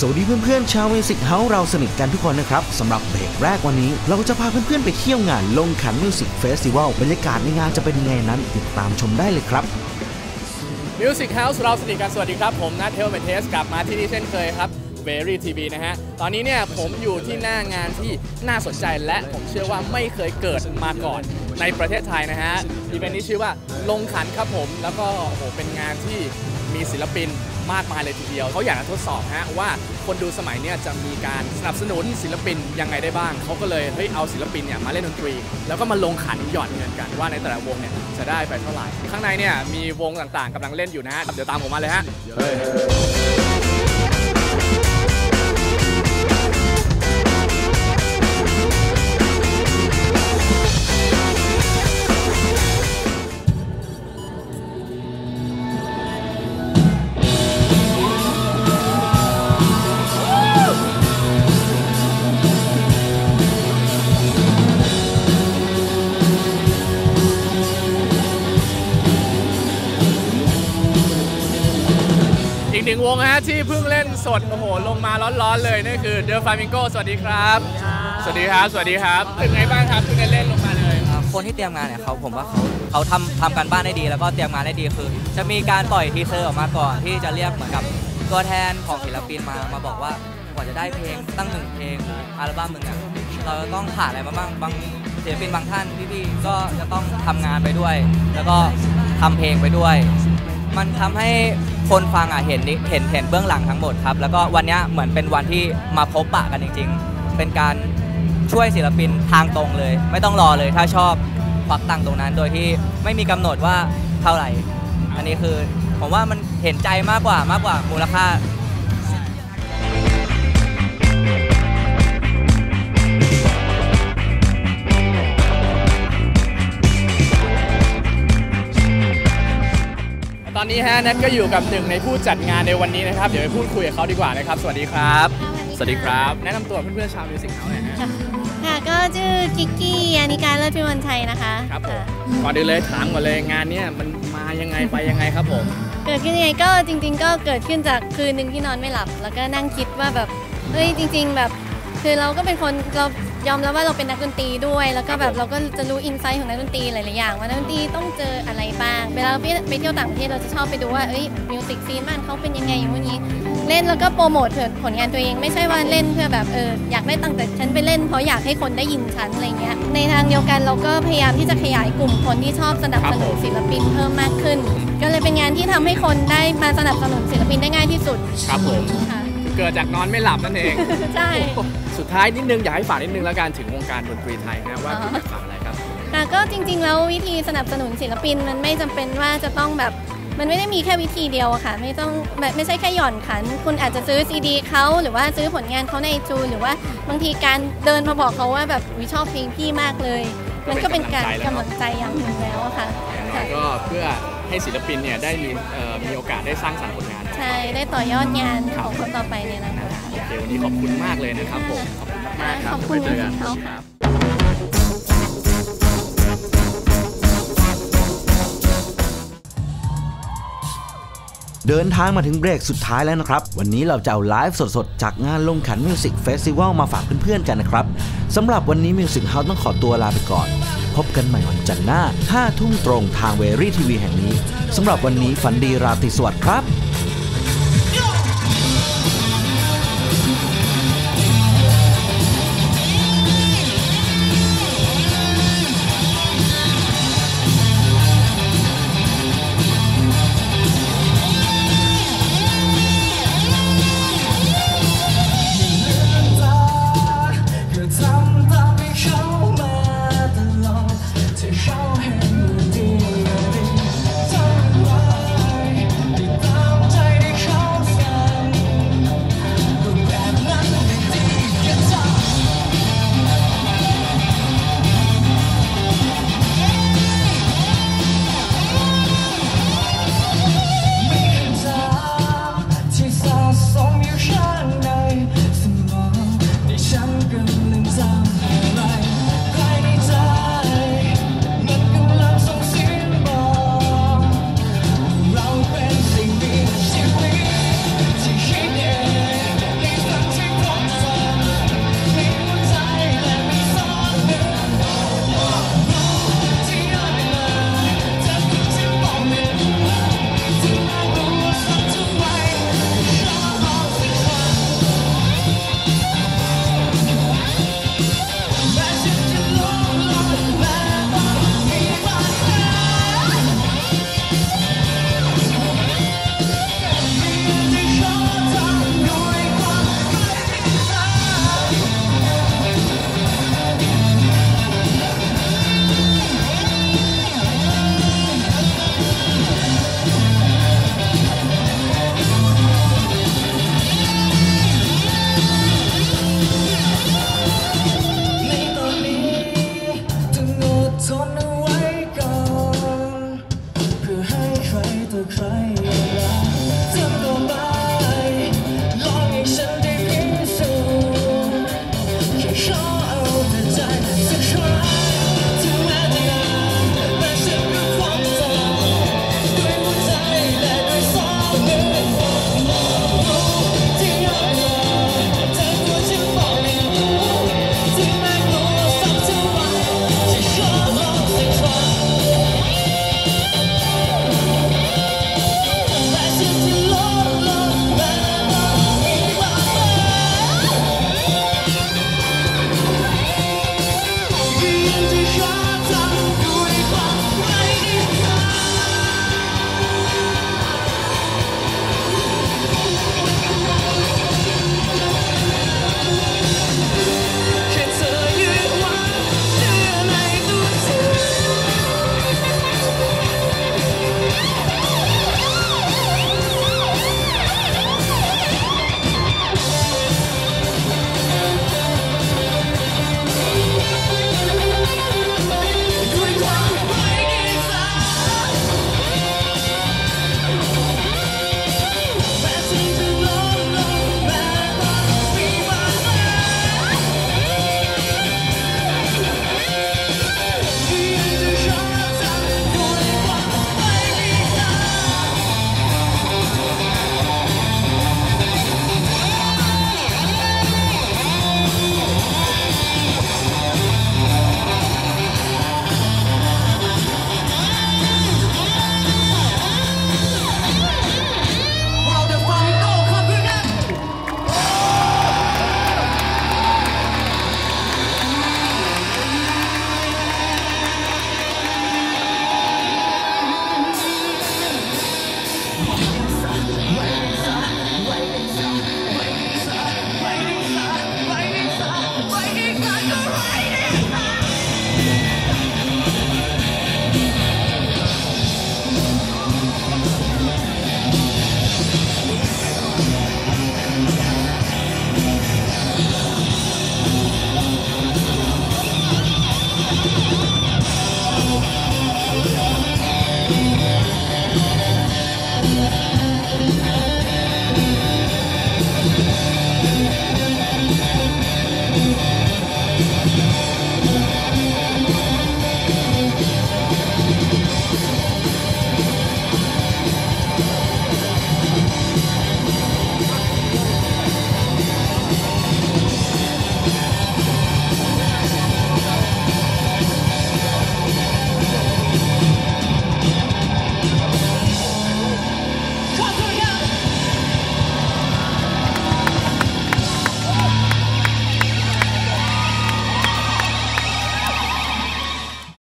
สวัสดีเพื่อนๆชาว Music House เราสนิทกันทุกคนนะครับสำหรับเบรกแรกวันนี้ เราจะพาเพื่อนๆไปเที่ยวงานลงขัน Music Festival บรรยากาศในงานจะเป็นยังไงนั้นติดตามชมได้เลยครับ Music House เราสนิทกันสวัสดีครับ ผมนัทเทลเมเทสกลับมาที่นี่เช่นเคยครับ Very TV นะฮะ ตอนนี้เนี่ยผมอยู่ที่หน้างานที่น่าสนใจและผมเชื่อว่าไม่เคยเกิดมาก่อนในประเทศไทยนะฮะอีเวนต์นี้ชื่อว่าลงขันครับผม แล้วก็โอ้โหเป็นงานที่มีศิลปิน มากมายเลยทีเดียว เขาอยากจะทดสอบฮะว่าคนดูสมัยเนี้ยจะมีการสนับสนุนศิลปินยังไงได้บ้าง เขาก็เลยเฮ้ยเอาศิลปินเนี่ยมาเล่นดนตรี แล้วก็มาลงขันหยอดเงินกันว่าในแต่ละวงเนี่ยจะได้ไปเท่าไหร่ ข้างในเนี่ยมีวงต่างๆกำลังเล่นอยู่นะฮะเดี๋ยวตามผมมาเลยฮะ วงนะฮะที่เพิ่งเล่นสดโอ้โหลงมาร้อนๆเลยนั่นคือ De Flamingo สวัสดีครับ สวัสดีครับ สวัสดีครับเป็นไงบ้างครับเพิ่งได้เล่นลงมาเลยอ่าคนที่เตรียมงานเนี่ยเขาผมว่าเขาเขาทำทำการบ้านได้ดี แล้วก็เตรียมงานได้ดีคือ จะมีการปล่อย teaser ออกมาก่อนที่จะเรียกเหมือนกับตัวแทนของศิลปินมามาบอกว่ากว่าจะได้เพลงตั้งหนึ่งเพลงหรืออัลบั้มหนึ่งอะเราจะต้องผ่านอะไรมาบ้างบางศิลปินบางท่านพี่ๆก็จะต้องทำงานไปด้วย แล้วก็ทำเพลงไปด้วย มันทำให้ คนฟังอะเห็นนิเห็นเห็นเบื้องหลังทั้งหมดครับ แล้วก็วันนี้เหมือนเป็นวันที่มาพบปะกันจริง ๆ เป็นการช่วยศิลปินทางตรงเลย ไม่ต้องรอเลยถ้าชอบควักตังตรงนั้น โดยที่ไม่มีกำหนดว่าเท่าไหร่ อันนี้คือผมว่ามันเห็นใจมากกว่ามากกว่ามูลค่า ตอนนี้ฮะแนทก็อยู่กับหนึ่งในผู้จัดงานในวันนี้นะครับ เดี๋ยวไปพูดคุยกับเขาดีกว่านะครับ สวัสดีครับ สวัสดีครับ แนะนำตัวเพื่อนๆชาว Music House หน่อยฮะค่ะก็ชื่อกิกกี้อานิการเลิศพิมลชัยนะคะครับผมค่ะก่อนอื่นเลยถามก่อนเลยงานเนี้ยมันมายังไงไปยังไงครับผม เกิดขึ้นยังไงก็จริง ๆ ก็เกิดขึ้นจากคืนหนึ่งที่นอนไม่หลับ แล้วก็นั่งคิดว่าแบบเฮ้ยจริง ๆ แบบ คือเราก็เป็นคนเรา ยอมรับว่าเราเป็นนักดนตรีด้วย แล้วก็แบบเราก็จะรู้ insight ของนักดนตรีหลายๆอย่าง ว่านักดนตรีต้องเจออะไรบ้าง เวลาเราไปเที่ยวต่างประเทศเราจะชอบไปดูว่าเอ้ย music scene บ้านเขาเป็นยังไงอย่างนี้ เล่นแล้วก็โปรโมทผลงานตัวเองไม่ใช่ว่าเล่นเพื่อแบบเอออยากได้ตังค์แต่ฉันไปเล่นเพราะอยากให้คนได้ยินฉันอะไรเงี้ยในทางเดียวกันเราก็พยายามที่จะขยายกลุ่มคนที่ชอบสนับสนุนศิลปินเพิ่มมากขึ้น ก็เลยเป็นงานที่ทำให้คนได้มาสนับสนุนศิลปินได้ง่ายที่สุดครับผมค่ะ เกิดจากนอนไม่หลับนั่นเอง ใช่ สุดท้ายนิดนึงอยากให้ฝากนิดนึงแล้วกันถึงวงการดนตรีไทยนะว่าอ๋อคุณอยากฝากอะไรครับแต่ก็จริง ๆ แล้ววิธีสนับสนุนศิลปินมันไม่จำเป็นว่าจะต้องแบบมันไม่ได้มีแค่วิธีเดียวอะค่ะ ไม่ต้องแบบไม่ใช่แค่หย่อนขัน คุณอาจจะซื้อซีดีเขาหรือว่าซื้อผลงานเขาในจูนหรือว่าบางทีการเดินมาบอกเขาว่าแบบวิชอบเพลงพี่มากเลย มันก็เป็นการกำลังใจอย่างหนึ่งแล้วอะค่ะอย่างน้อค่ะยก็เพื่อ ให้ศิลปินเนี่ยได้มีเอ่อมีโอกาสได้สร้างสรรค์ผลงาน ใช่ ได้ต่อยอดงานของคนต่อไปในอนาคตโอเควันนี้ขอบคุณมากเลยนะครับผม ขอบคุณมากๆครับขอบคุณไว้เจอกันค่ะครับเดินทางมาถึงเบรกสุดท้ายแล้วนะครับ วันนี้เราจะเอาไลฟ์สดๆ จากงานลงขัน Music Festival มาฝากเพื่อนๆกันนะครับสำหรับวันนี้ Music House ต้องขอตัวลาไปก่อน พบกันใหม่วันจันทร์หน้า5ทุ่มตรงทาง Very TV แห่งนี้สำหรับวันนี้ฝันดีราตรีสวัสดิ์ครับ